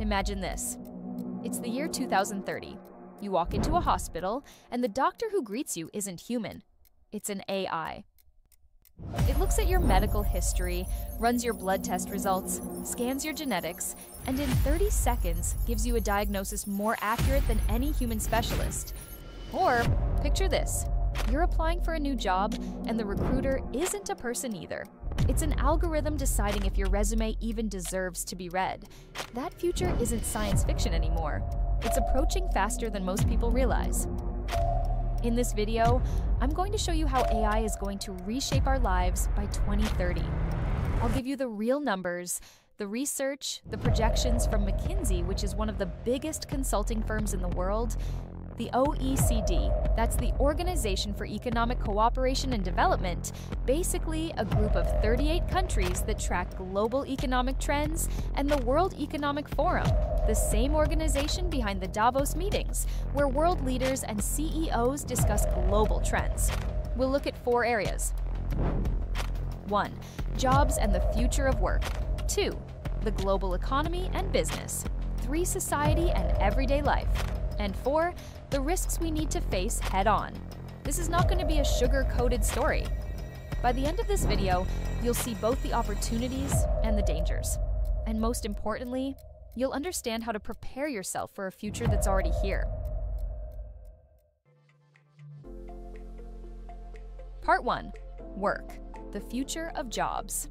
Imagine this. It's the year 2030. You walk into a hospital, and the doctor who greets you isn't human. It's an AI. It looks at your medical history, runs your blood test results, scans your genetics, and in 30 seconds gives you a diagnosis more accurate than any human specialist. Or, picture this you're applying for a new job, and the recruiter isn't a person either. It's an algorithm deciding if your resume even deserves to be read. That future isn't science fiction anymore. It's approaching faster than most people realize. In this video, I'm going to show you how AI is going to reshape our lives by 2030. I'll give you the real numbers, the research, the projections from McKinsey, which is one of the biggest consulting firms in the world, the OECD, that's the Organization for Economic Cooperation and Development, basically a group of 38 countries that track global economic trends, and the World Economic Forum, the same organization behind the Davos meetings, where world leaders and CEOs discuss global trends. We'll look at four areas. 1. Jobs and the future of work. 2. The global economy and business. 3. Society and everyday life. And 4 the risks we need to face head on. This is not going to be a sugar-coated story. By the end of this video, you'll see both the opportunities and the dangers. And most importantly, you'll understand how to prepare yourself for a future that's already here. Part 1 Work The Future of Jobs.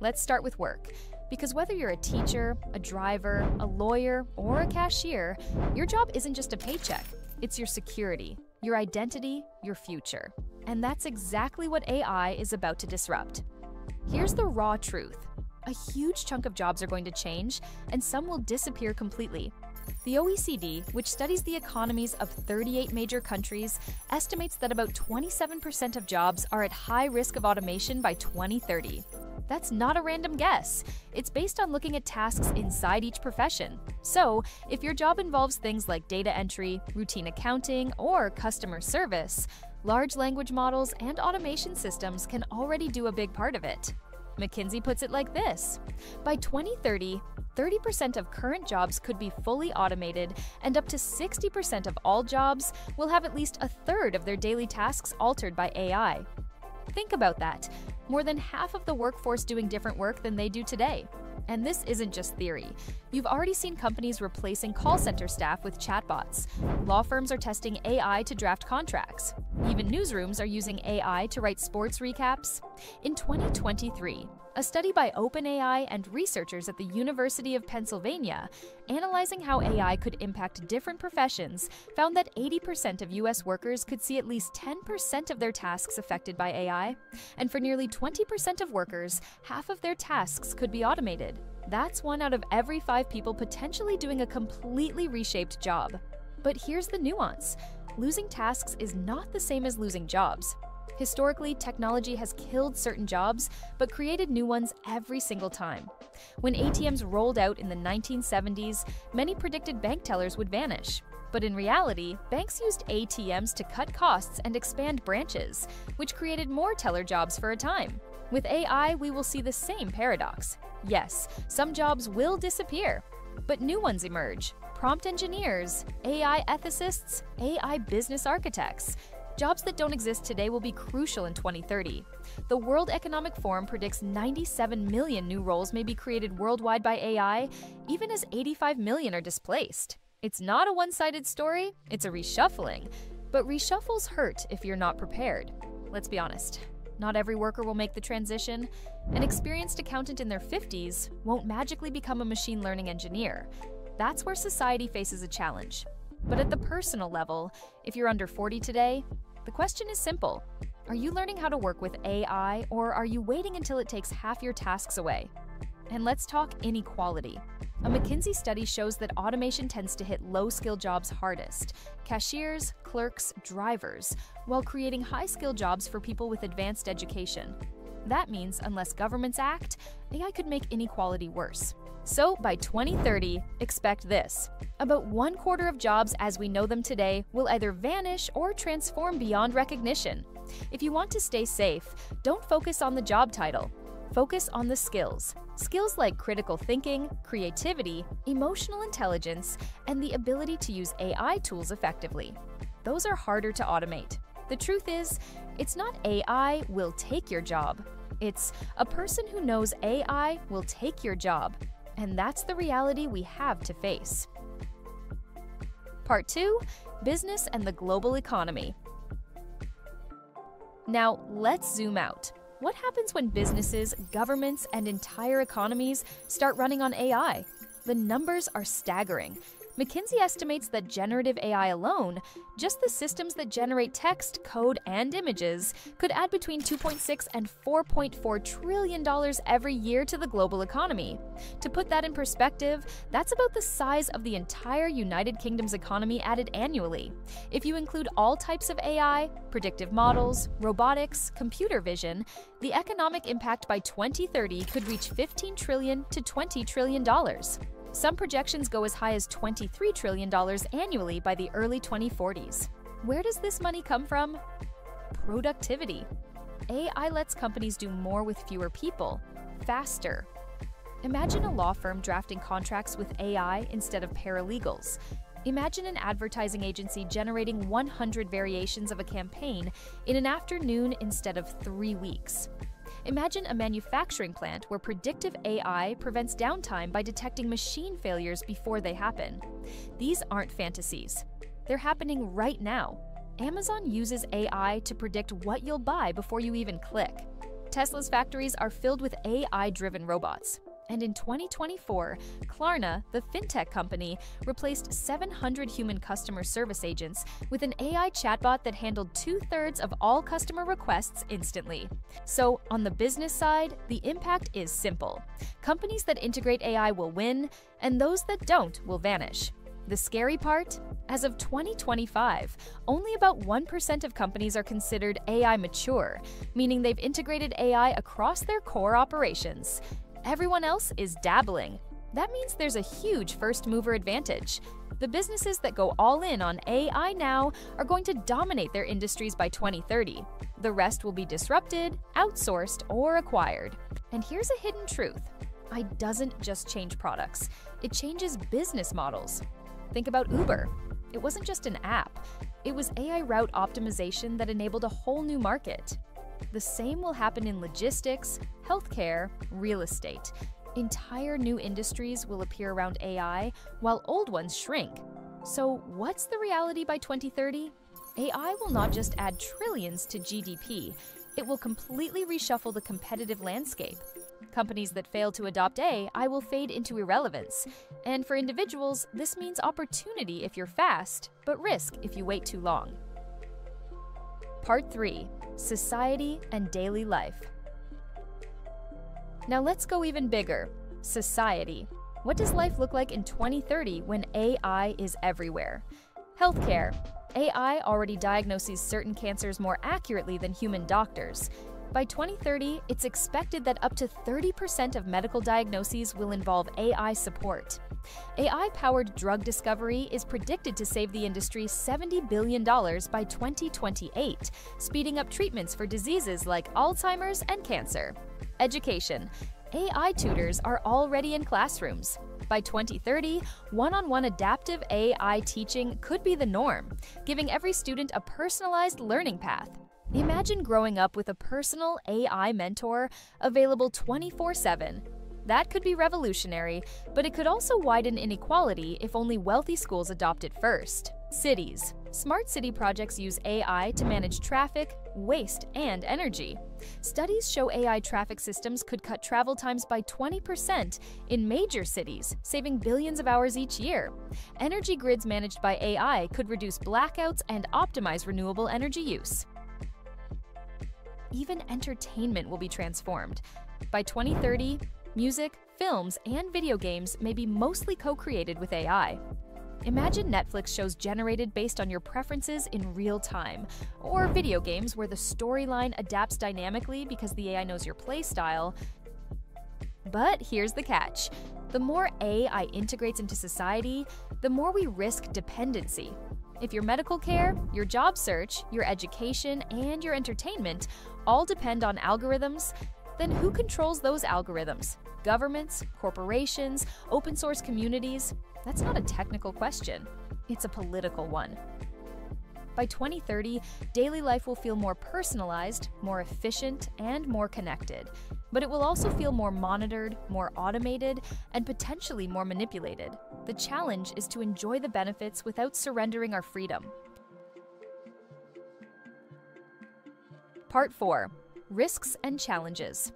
Let's start with work. Because whether you're a teacher, a driver, a lawyer, or a cashier, your job isn't just a paycheck. It's your security, your identity, your future. And that's exactly what AI is about to disrupt. Here's the raw truth. A huge chunk of jobs are going to change, and some will disappear completely. The OECD, which studies the economies of 38 major countries, estimates that about 27% of jobs are at high risk of automation by 2030. That's not a random guess. It's based on looking at tasks inside each profession. So, if your job involves things like data entry, routine accounting, or customer service, large language models and automation systems can already do a big part of it. McKinsey puts it like this By 2030, 30% of current jobs could be fully automated, and up to 60% of all jobs will have at least a third of their daily tasks altered by AI. Think about that. More than half of the workforce doing different work than they do today. And this isn't just theory. You've already seen companies replacing call center staff with chatbots. Law firms are testing AI to draft contracts. Even newsrooms are using AI to write sports recaps. In 2023, a study by OpenAI and researchers at the University of Pennsylvania, analyzing how AI could impact different professions, found that 80% of US workers could see at least 10% of their tasks affected by AI. And for nearly 20% of workers, half of their tasks could be automated. That's one out of every five people potentially doing a completely reshaped job. But here's the nuance losing tasks is not the same as losing jobs. Historically, technology has killed certain jobs, but created new ones every single time. When ATMs rolled out in the 1970s, many predicted bank tellers would vanish. But in reality, banks used ATMs to cut costs and expand branches, which created more teller jobs for a time. With AI, we will see the same paradox. Yes, some jobs will disappear, but new ones emerge. Prompt engineers, AI ethicists, AI business architects, Jobs that don't exist today will be crucial in 2030. The World Economic Forum predicts 97 million new roles may be created worldwide by AI, even as 85 million are displaced. It's not a one sided story, it's a reshuffling. But reshuffles hurt if you're not prepared. Let's be honest. Not every worker will make the transition. An experienced accountant in their 50s won't magically become a machine learning engineer. That's where society faces a challenge. But at the personal level, if you're under 40 today, the question is simple Are you learning how to work with AI, or are you waiting until it takes half your tasks away? And let's talk inequality. A McKinsey study shows that automation tends to hit low skill jobs hardest cashiers, clerks, drivers while creating high skill jobs for people with advanced education. That means, unless governments act, AI could make inequality worse. So by 2030, expect this. About one quarter of jobs as we know them today will either vanish or transform beyond recognition. If you want to stay safe, don't focus on the job title. Focus on the skills. Skills like critical thinking, creativity, emotional intelligence, and the ability to use AI tools effectively. Those are harder to automate. The truth is, it's not AI will take your job. It's a person who knows AI will take your job. And that's the reality we have to face. Part 2 Business and the Global Economy. Now, let's zoom out. What happens when businesses, governments, and entire economies start running on AI? The numbers are staggering. McKinsey estimates that generative AI alone, just the systems that generate text, code, and images, could add between 2.6 and 4.4 trillion dollars every year to the global economy. To put that in perspective, that's about the size of the entire United Kingdom's economy added annually. If you include all types of AI, predictive models, robotics, computer vision, the economic impact by 2030 could reach 15 trillion to 20 trillion dollars. Some projections go as high as $23 trillion annually by the early 2040s. Where does this money come from? Productivity. AI lets companies do more with fewer people, faster. Imagine a law firm drafting contracts with AI instead of paralegals. Imagine an advertising agency generating 100 variations of a campaign in an afternoon instead of three weeks. Imagine a manufacturing plant where predictive AI prevents downtime by detecting machine failures before they happen. These aren't fantasies. They're happening right now. Amazon uses AI to predict what you'll buy before you even click. Tesla's factories are filled with AI driven robots. And in 2024, Klarna, the fintech company, replaced 700 human customer service agents with an AI chatbot that handled two thirds of all customer requests instantly. So, on the business side, the impact is simple. Companies that integrate AI will win, and those that don't will vanish. The scary part? As of 2025, only about 1% of companies are considered AI mature, meaning they've integrated AI across their core operations. Everyone else is dabbling. That means there's a huge first mover advantage. The businesses that go all in on AI now are going to dominate their industries by 2030. The rest will be disrupted, outsourced, or acquired. And here's a hidden truth AI doesn't just change products, it changes business models. Think about Uber. It wasn't just an app, it was AI route optimization that enabled a whole new market. The same will happen in logistics, healthcare, real estate. Entire new industries will appear around AI, while old ones shrink. So, what's the reality by 2030? AI will not just add trillions to GDP, it will completely reshuffle the competitive landscape. Companies that fail to adopt AI will fade into irrelevance. And for individuals, this means opportunity if you're fast, but risk if you wait too long. Part 3 Society and Daily Life. Now let's go even bigger society. What does life look like in 2030 when AI is everywhere? Healthcare. AI already diagnoses certain cancers more accurately than human doctors. By 2030, it's expected that up to 30% of medical diagnoses will involve AI support. AI powered drug discovery is predicted to save the industry $70 billion by 2028, speeding up treatments for diseases like Alzheimer's and cancer. Education. AI tutors are already in classrooms. By 2030, one on one adaptive AI teaching could be the norm, giving every student a personalized learning path. Imagine growing up with a personal AI mentor available 24 7 that could be revolutionary, but it could also widen inequality if only wealthy schools adopt it first. Cities. Smart city projects use AI to manage traffic, waste, and energy. Studies show AI traffic systems could cut travel times by 20% in major cities, saving billions of hours each year. Energy grids managed by AI could reduce blackouts and optimize renewable energy use. Even entertainment will be transformed. By 2030, Music, films, and video games may be mostly co created with AI. Imagine Netflix shows generated based on your preferences in real time, or video games where the storyline adapts dynamically because the AI knows your playstyle. But here's the catch the more AI integrates into society, the more we risk dependency. If your medical care, your job search, your education, and your entertainment all depend on algorithms, then who controls those algorithms? Governments, corporations, open source communities? That's not a technical question, it's a political one. By 2030, daily life will feel more personalized, more efficient, and more connected. But it will also feel more monitored, more automated, and potentially more manipulated. The challenge is to enjoy the benefits without surrendering our freedom. Part 4 Risks and Challenges.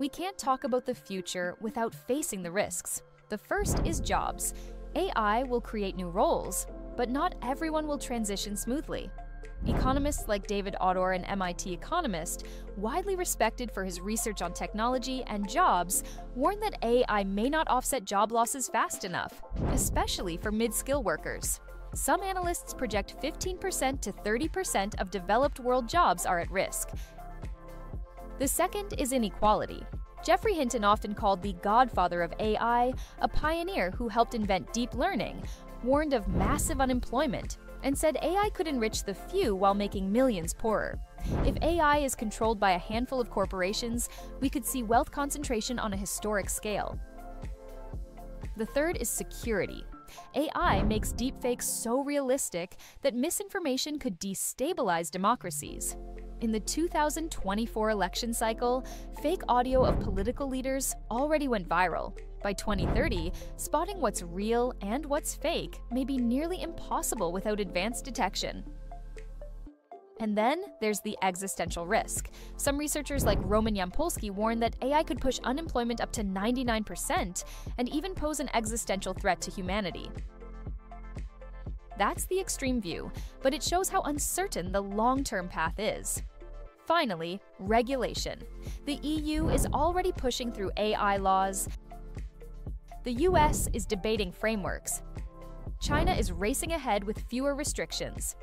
We can't talk about the future without facing the risks. The first is jobs. AI will create new roles, but not everyone will transition smoothly. Economists like David Autor, an MIT economist, widely respected for his research on technology and jobs, warn that AI may not offset job losses fast enough, especially for mid skill workers. Some analysts project 15% to 30% of developed world jobs are at risk. The second is inequality. Geoffrey Hinton, often called the godfather of AI, a pioneer who helped invent deep learning, warned of massive unemployment and said AI could enrich the few while making millions poorer. If AI is controlled by a handful of corporations, we could see wealth concentration on a historic scale. The third is security. AI makes deepfakes so realistic that misinformation could destabilize democracies. In the 2024 election cycle, fake audio of political leaders already went viral. By 2030, spotting what's real and what's fake may be nearly impossible without advanced detection. And then there's the existential risk. Some researchers like Roman Yampolskiy warn that AI could push unemployment up to 99% and even pose an existential threat to humanity. That's the extreme view, but it shows how uncertain the long term path is. Finally, regulation. The EU is already pushing through AI laws. The US is debating frameworks. China is racing ahead with fewer restrictions.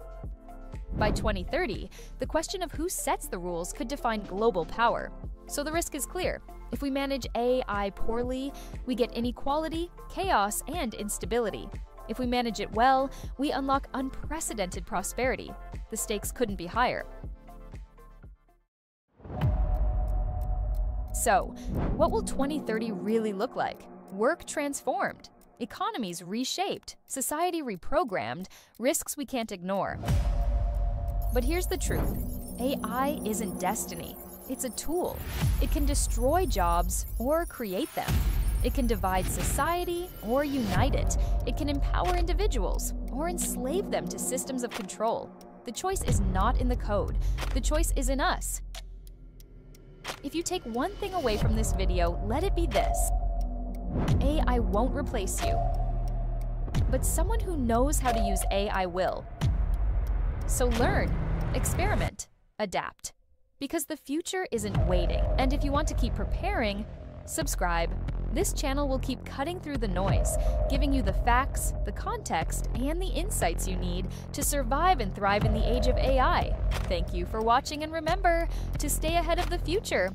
By 2030, the question of who sets the rules could define global power. So the risk is clear. If we manage AI poorly, we get inequality, chaos, and instability. If we manage it well, we unlock unprecedented prosperity. The stakes couldn't be higher. So, what will 2030 really look like? Work transformed, economies reshaped, society reprogrammed, risks we can't ignore. But here's the truth AI isn't destiny, it's a tool. It can destroy jobs or create them. It can divide society or unite it. It can empower individuals or enslave them to systems of control. The choice is not in the code, the choice is in us. If you take one thing away from this video, let it be this. AI won't replace you, but someone who knows how to use AI will. So learn, experiment, adapt. Because the future isn't waiting, and if you want to keep preparing, subscribe. This channel will keep cutting through the noise, giving you the facts, the context, and the insights you need to survive and thrive in the age of AI. Thank you for watching, and remember to stay ahead of the future